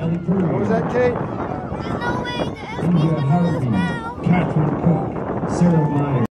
What was that, Kate? There's no way the Eskies now. Catherine Cook, Sarah Meyer.